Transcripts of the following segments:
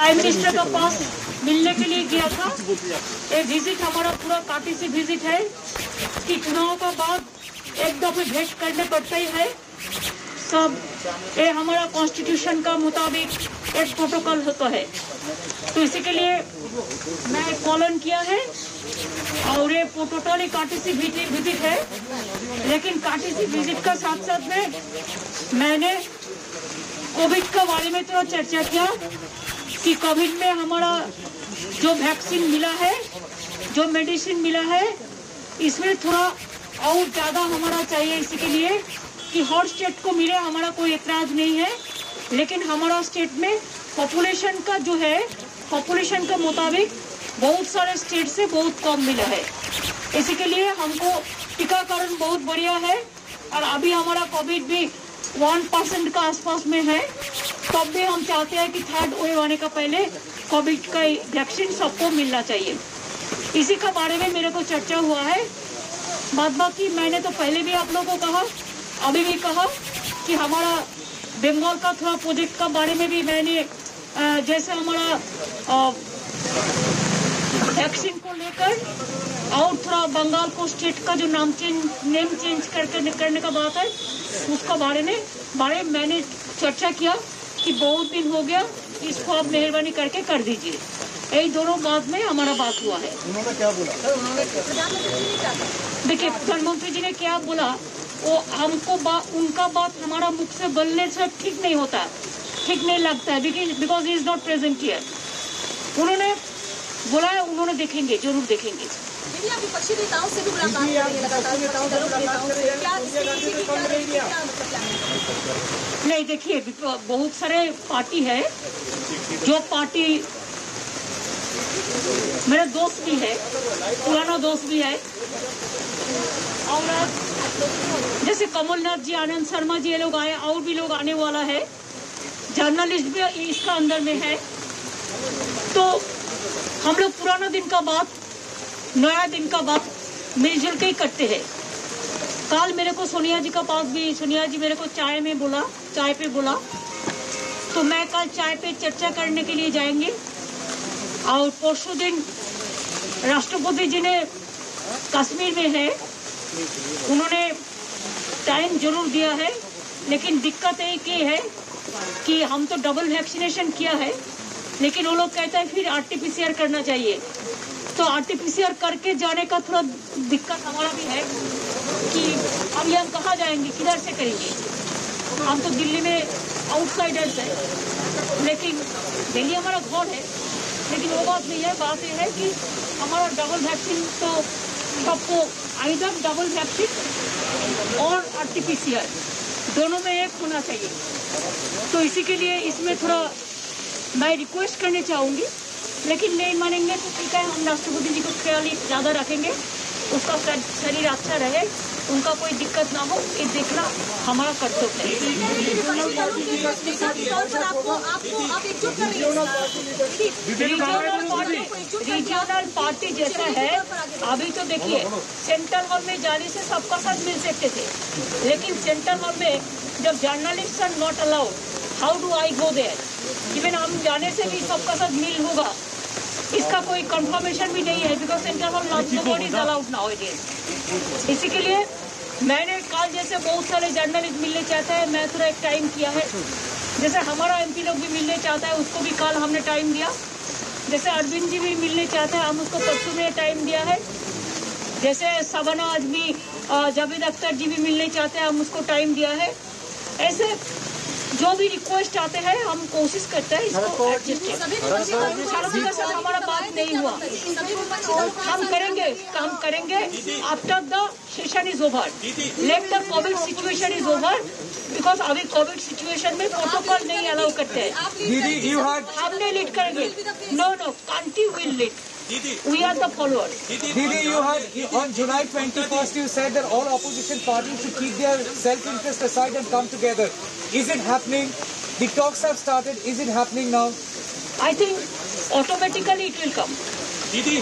Prime minister का पास मिलने के लिए गया था। ये विज़िट हमारा पूरा काफ़ी से विज़िट है कि चुनाव के बाद एक दफे भेंट करने पड़ता ही है। सब, ये हमारा कॉन्स्टिट्यूशन का मुताबिक एक प्रोटोकॉल होता है। तो इसी के लिए मैं कॉलन किया है और ये एक आरटीसी विज़िट है। लेकिन आरटीसी विज़िट का साथ साथ में मैंने कोविड के बारे में थोड़ा चर्चा किया। कि कोविड में हमारा जो वैक्सीन मिला है, जो मेडिसिन मिला है, इसमें थोड़ा और ज़्यादा हमारा चाहिए इसी के लिए कि हर स्टेट को मिले, हमारा कोई एतराज़ नहीं है। लेकिन हमारा स्टेट में पॉपुलेशन का जो है पॉपुलेशन के मुताबिक बहुत सारे स्टेट से बहुत कम मिला है। इसी के लिए हमको टीकाकरण बहुत बढ़िया है और अभी हमारा कोविड भी वन परसेंट का आसपास में है। तब भी हम चाहते हैं कि थर्ड वेव आने का पहले कोविड का वैक्सीन सबको मिलना चाहिए। इसी का बारे में मेरे को चर्चा हुआ है। बाद बाकी, मैंने तो पहले भी आप लोगों को कहा, अभी भी कहा कि हमारा बंगाल का थोड़ा प्रोजेक्ट का बारे में भी मैंने जैसे हमारा वैक्सीन को लेकर और थोड़ा बंगाल को स्टेट का जो नाम चेंज नेम चेंज करके करने का बात है, उसका बारे में बारे में मैंने चर्चा किया। कि बहुत दिन हो गया इसको आप मेहरबानी करके कर दीजिए। यही दोनों बात में हमारा बात हुआ है। उन्होंने क्या बोला? देखिए प्रधानमंत्री जी ने क्या बोला? वो हमको बा, उनका बात हमारा मुख से बोलने से ठीक नहीं होता ठीक नहीं लगता है because he is not present here उन्होंने बोला है उन्होंने देखेंगे ज़रूर देखेंगे। विपक्षी नेताओं से भी मुलाकात नहीं, देखिए बहुत सारे पार्टी है, जो पार्टी मेरा दोस्त भी है, पुराना दोस्त भी है। और, जैसे कमलनाथ जी, आनंद शर्मा जी ये लोग आए, और भी लोग आने वाला है। जर्नलिस्ट भी इसका अंदर में है। तो हम लोग पुराना दिन का बात, नया दिन का बात मिलजुल के ही करते हैं। कल मेरे को सोनिया जी का पास भी सोनिया जी मेरे को चाय में बोला, चाय पे बोला। तो मैं कल चाय पे चर्चा करने के लिए जाएँगे। और परसों दिन राष्ट्रपति जी ने कश्मीर में है। उन्होंने टाइम ज़रूर दिया है। लेकिन दिक्कत एक ये है कि हम तो डबल वैक्सीनेशन किया है। लेकिन वो लोग कहते हैं फिर आरटीपीसीआर करना चाहिए। तो आरटीपीसीआर करके जाने का थोड़ा दिक्कत हमारा भी है। कि अभी हम कहाँ जाएँगे? किधर से करेंगे? हम तो दिल्ली में आउटसाइडर्स हैं। लेकिन दिल्ली हमारा घर है। लेकिन वो बात नहीं है। बात यह है कि हमारा डबल वैक्सीन तो सबको आइदर डबल वैक्सीन और आरटीपीसीआर दोनों में एक होना चाहिए। तो इसी के लिए इसमें थोड़ा मैं रिक्वेस्ट करने चाहूँगी। लेकिन नहीं मानेंगे तो ठीक है। हम राष्ट्रपति जी को ख्याल ज़्यादा रखेंगे। उसका शरीर अच्छा रहे। उनका कोई दिक्कत ना हो ये देखना हमारा कर्तव्य है। हैं रीजनल पार्टी जैसा है, अभी तो देखिए सेंट्रल हॉल में जाने से सबका साथ मिल सकते थे, लेकिन सेंट्रल हॉल में जब journalist are not allowed how do I go there even हम जाने से भी सबका साथ मिल होगा। इसका कोई कंफर्मेशन भी नहीं है because central hall not nobody is allowed now इसी के लिए मैंने कल जैसे बहुत सारे जर्नलिस्ट मिलने चाहते हैं मैं थोड़ा एक टाइम किया है। जैसे हमारा एमपी लोग भी मिलने चाहता है उसको भी कल हमने टाइम दिया। जैसे अरविंद जी भी मिलने चाहते हैं हम उसको परसों में टाइम दिया है। जैसे सबना आजमी जावेद अख्तर जी भी मिलने चाहते हैं हम उसको टाइम दिया है। ऐसे जो भी रिक्वेस्ट आते हैं हम कोशिश करते हैं इसको दलों को। साथ हमारा बात नहीं हुआ। हम करेंगे काम करेंगे। After the Session is over let the Covid situation is over because अभी कोविड सिचुएशन में प्रोटोकॉल नहीं अलाउ करते हैं आप लीड Didi, you had हमने लीड करेंगे no no country will lead we are the followers Didi, you had you- on July 21st you said that all opposition parties should keep their self-interest aside and come together. Is it happening? The talks have started. Is it happening now? I think automatically it will come दीदी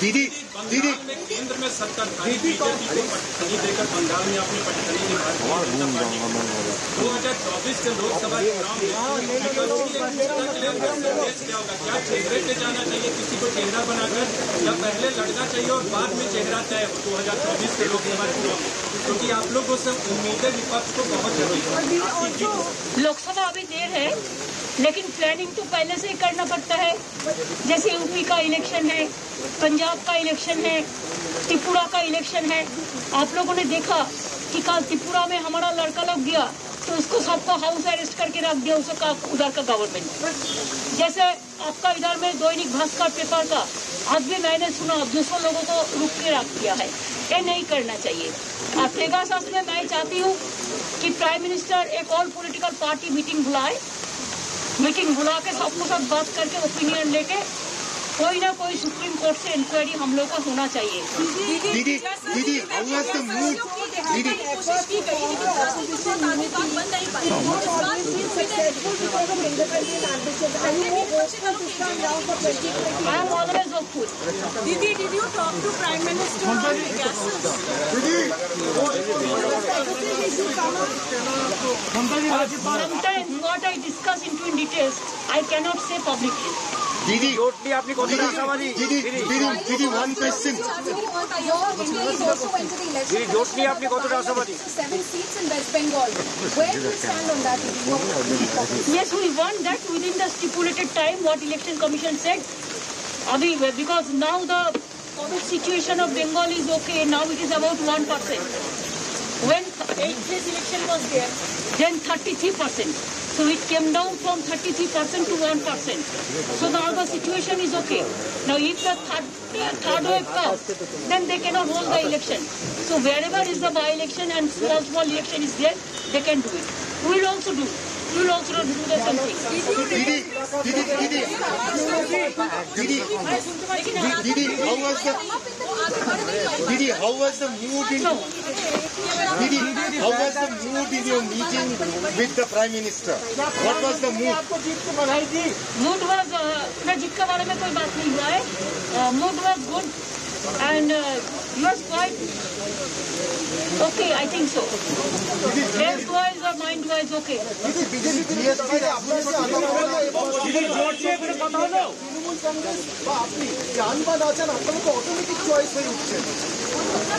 दीदी दीदी। केंद्र में BJP को पटखनी देकर बंगाल में अपनी पटखनी है दो हज़ार चौबीस के लोकसभा चुनाव संदेश क्या होगा क्या चेहरे पे जाना चाहिए किसी को चेहरा बनाकर या पहले लड़ना चाहिए और बाद में चेहरा तय हो दो हज़ार चौबीस के लोकसभा चुनाव में। क्योंकि आप लोगों से उम्मीदें विपक्ष को बहुत ज़रूरी है। लोकसभा अभी देर है लेकिन प्लानिंग तो पहले से ही करना पड़ता है। जैसे यूपी का इलेक्शन है पंजाब का इलेक्शन है, त्रिपुरा का इलेक्शन है। आप लोगों ने देखा कि कल त्रिपुरा में हमारा लड़का लोग गया तो उसको सबको हाउस अरेस्ट करके रख दिया उसका उधर का गवर्नमेंट जैसे आपका इधर में दैनिक भास्कर पेपर का, आज भी मैंने सुना दूसरों लोगों को रुक के रख दिया है। ये नहीं करना चाहिए। और पेगासस में मैं चाहती हूँ कि प्राइम मिनिस्टर एक और पॉलिटिकल पार्टी मीटिंग बुलाए मीटिंग बुला के सबके साथ बात करके ओपिनियन लेके कोई ना कोई सुप्रीम कोर्ट से इंक्वायरी हम लोग को होना चाहिए didi didi how was the mood दीदी है I am always hopeful Didi, did you talk to Prime Minister on Pegasus? sometimes what I discuss into in details I cannot say publicly दीदी दीदी दीदी दीदी one question Your India is also went to the election. Seven seats in West Bengal. Where do you stand on that? Didi? Yes, we want that within the stipulated time what election commission said. Abhi, because now the COVID situation of Bengal is okay. Now it is about one percent. When eight days election was there, then 33 percent. So it came down from 33% to 1%. So now the situation is okay. Now if the third, third wave comes, then they cannot hold the election. So wherever is the by-election and small, small election is there, they can do it. We will also do you'll also do the same thing. Didi, Didi, Didi, Didi, Didi, how was the... दीदी दीदी didi how was the दीदी how was the mood in दीदी how was the mood in your meeting with the prime minister what was the mood Mood was, uh, मैं जीत के बारे में कोई बात नहीं हुआ है. Uh, mood was good and uh, he was quite okay, I think so. Health wise or mind wise okay. যান বা আছেন আপনারা তো অটোমেটিক চয়েস হয়ে উঠছেন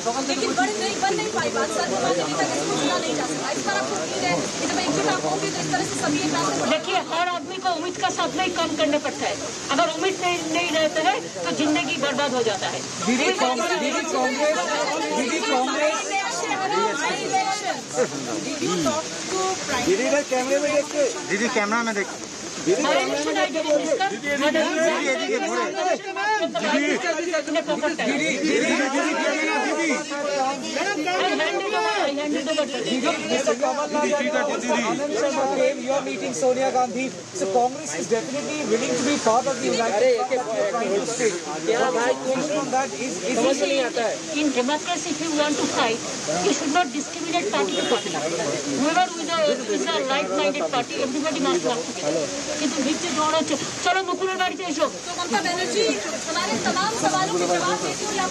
लेकिन बन नहीं नहीं पाई बात इसको सुना नहीं जा सकता इस पर आपको उम्मीद है कि जब एकजुट आप होंगे तो इस तरह से सभी एक साथ देखिए हर आदमी को उम्मीद का साथ में ही काम करना पड़ता है अगर उम्मीद नहीं, नहीं रहता है तो ज़िंदगी बर्बाद हो जाता है दीदी कांग्रेस दीदी कांग्रेस दीदी कांग्रेस दीदी कैमरा में देख My election I didn't discuss. But I in a proper time. I handed over. I handed over to them. Mr. Kamalnath and uh, Anand Sharma came, you are meeting Sonia Gandhi. So Congress is definitely willing to be part of the United Front that you are trying to state. What is your position on that? Is, is In democracy, if you want to fight, you should not discriminate party to party. Whoever with a, is a right-minded party, everybody must work together. কিন্তু ভিড়তে দৌড় হচ্ছে চলো মুকুলের বাড়িতে এসো तो ममता बनर्जी हमारे तमाम सवालों के जवाब देती हुई आप